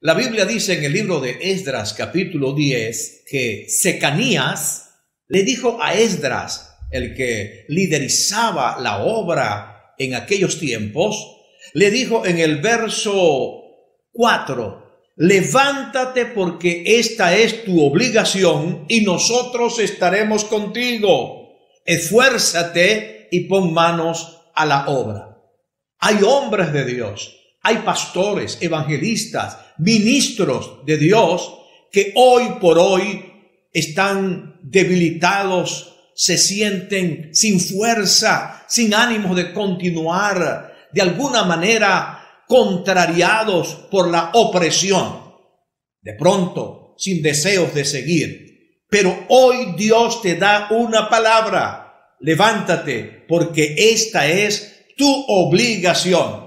La Biblia dice en el libro de Esdras capítulo 10 que Secanías le dijo a Esdras, el que liderizaba la obra en aquellos tiempos, le dijo en el verso 4, levántate porque esta es tu obligación y nosotros estaremos contigo. Esfuérzate y pon manos a la obra. Hay hombres de Dios, hay pastores, evangelistas, ministros de Dios que hoy por hoy están debilitados, se sienten sin fuerza, sin ánimo de continuar, de alguna manera contrariados por la opresión, de pronto sin deseos de seguir. Pero hoy Dios te da una palabra, levántate, porque esta es tu obligación.